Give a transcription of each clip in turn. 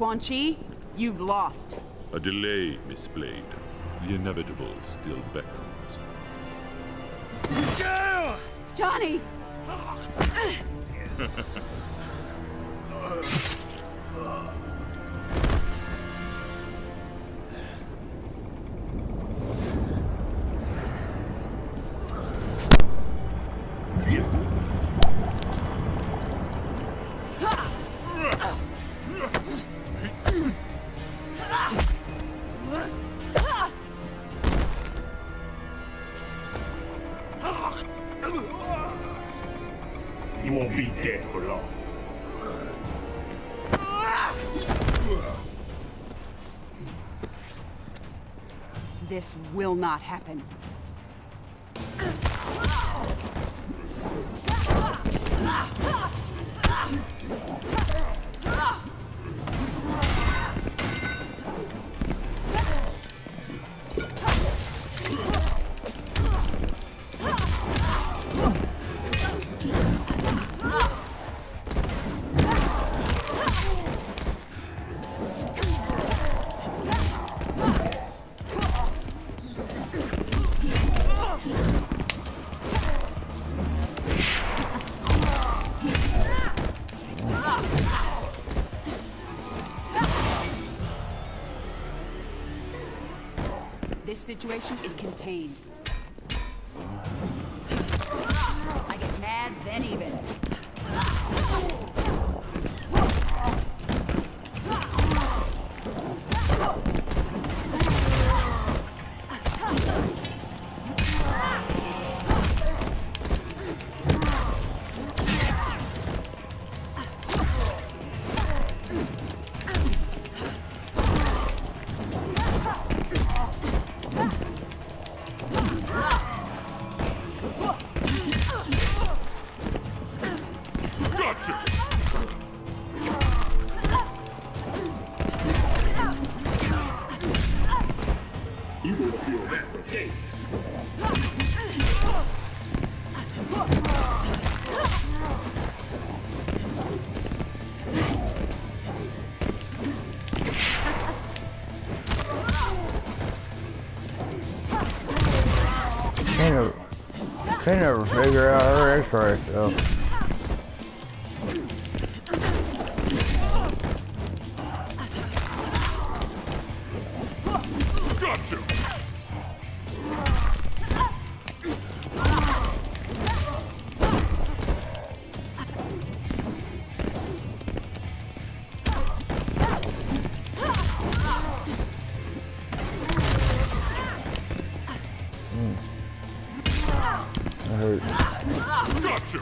Quan Chi, you've lost. A delay, Miss Blade. The inevitable still beckons. Johnny! This will not happen. Situation is contained. Gotcha! You will feel that for days. Figure out her x-ray. Hurt. Gotcha!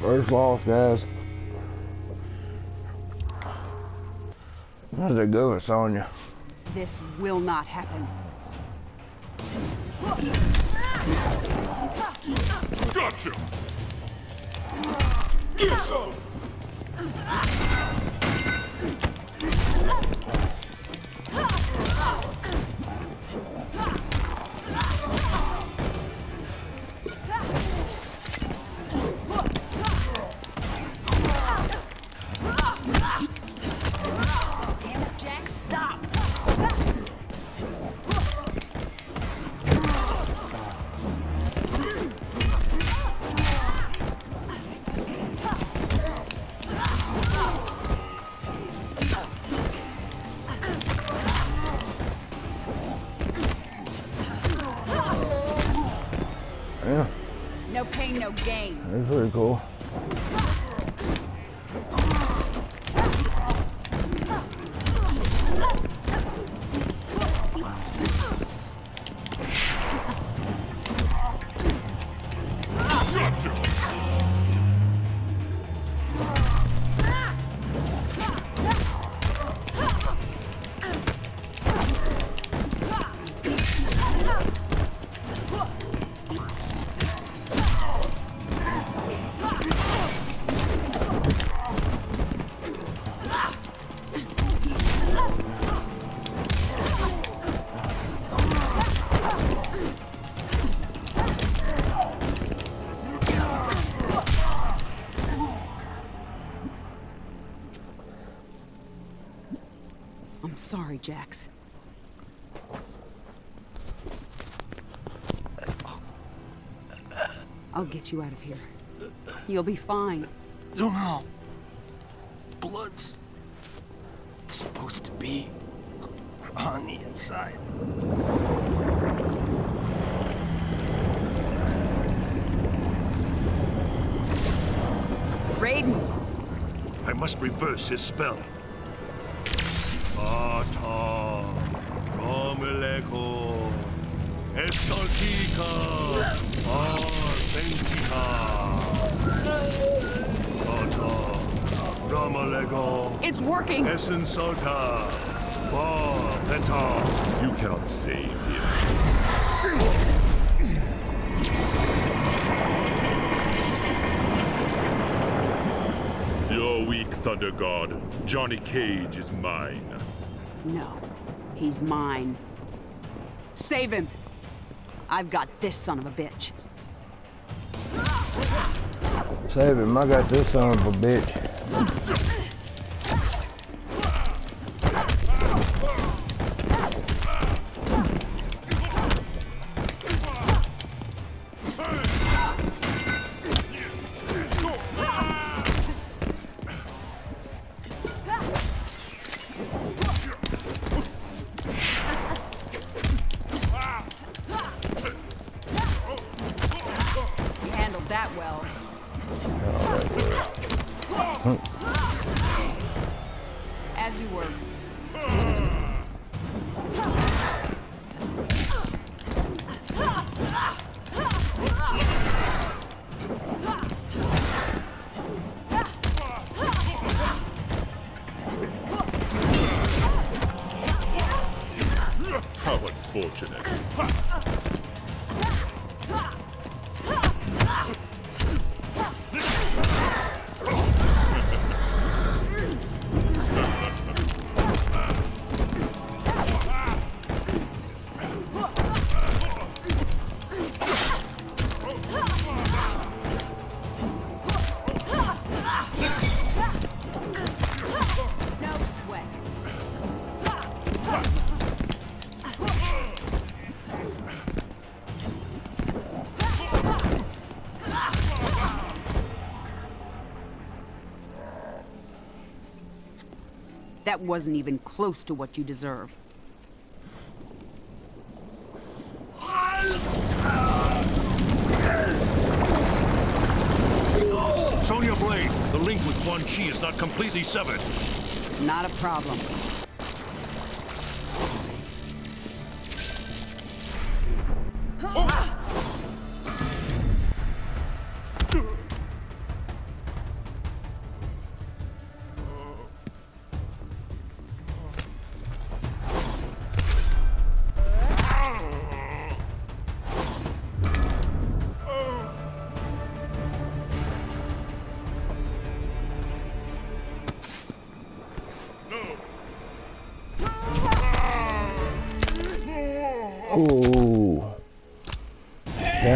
First loss, guys. How's it going, Sonya? This will not happen. Gotcha! Get some! Pretty cool. Sorry, Jax. I'll get you out of here. You'll be fine. Don't know. Blood's supposed to be on the inside. Raiden, I must reverse his spell. Ata, Romeleko, Esaltika, Arsentika. Ata, Romeleko, it's working! Essensalta, Ba, Peta. You cannot save him. You're weak, Thunder God. Johnny Cage is mine. No, he's mine. Save him! I've got this son of a bitch. Save him. I got this son of a bitch. That wasn't even close to what you deserve. Sonya Blade, the link with Quan Chi is not completely severed. Not a problem.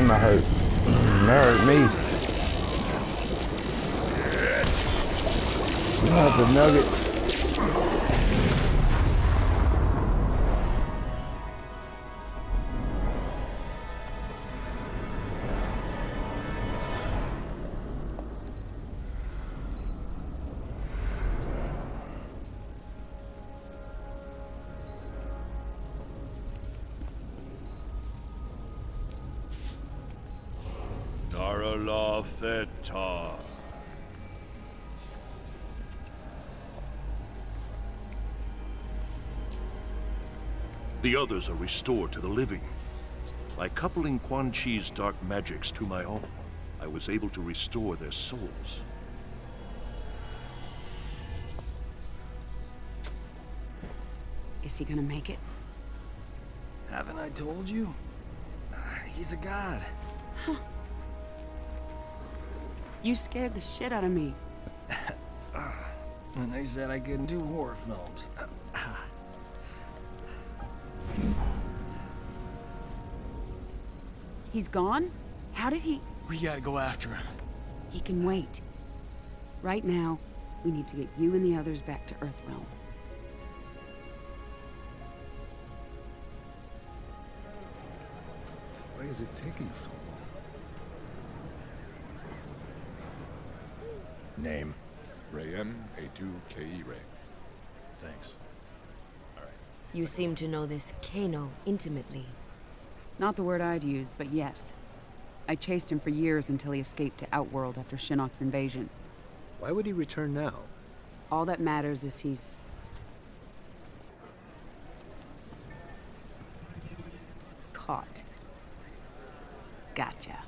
Damn, I hurt. That hurt me. Not the nugget. Darala Feta. The others are restored to the living. By coupling Quan Chi's dark magics to my own, I was able to restore their souls. Is he gonna make it? Haven't I told you? He's a god. You scared the shit out of me. and they said I couldn't do horror films. He's gone? How did he... We gotta go after him. He can wait. Right now, we need to get you and the others back to Earthrealm. Why is it taking so long? Name. Ray M. A2KE Ray. Thanks. You seem to know this Kano intimately. Not the word I'd use, but yes. I chased him for years until he escaped to Outworld after Shinnok's invasion. Why would he return now? All that matters is he's... Caught. Gotcha.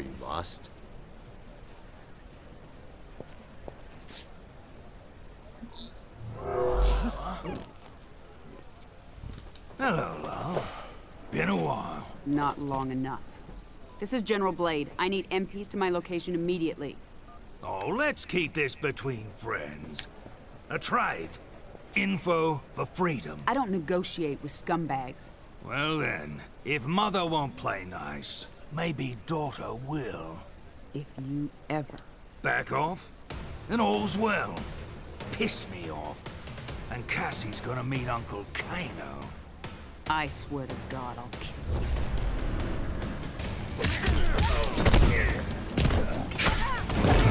Are you lost? Hello, love. Been a while. Not long enough. This is General Blade. I need MPs to my location immediately. Oh, let's keep this between friends. A trade. Info for freedom. I don't negotiate with scumbags. Well then, if mother won't play nice, maybe daughter will. If you ever. Back off, and all's well. Piss me off, and Cassie's gonna meet Uncle Kano. I swear to God, I'll kill oh, you. I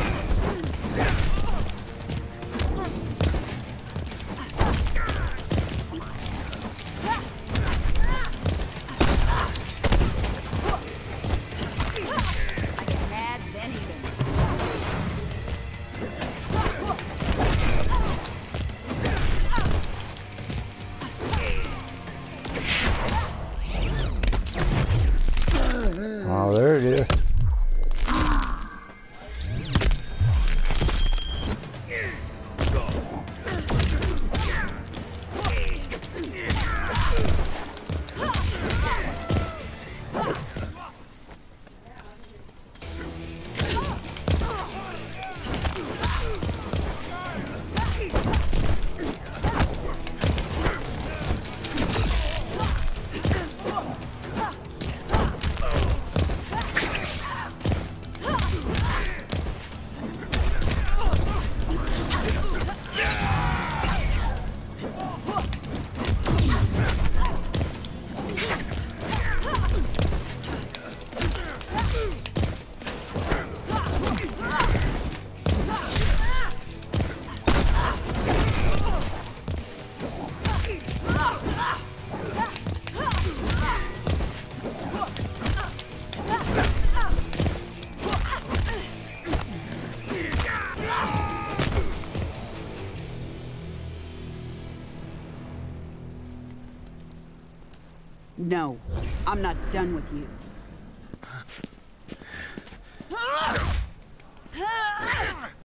I'm not done with you.